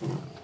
Yeah.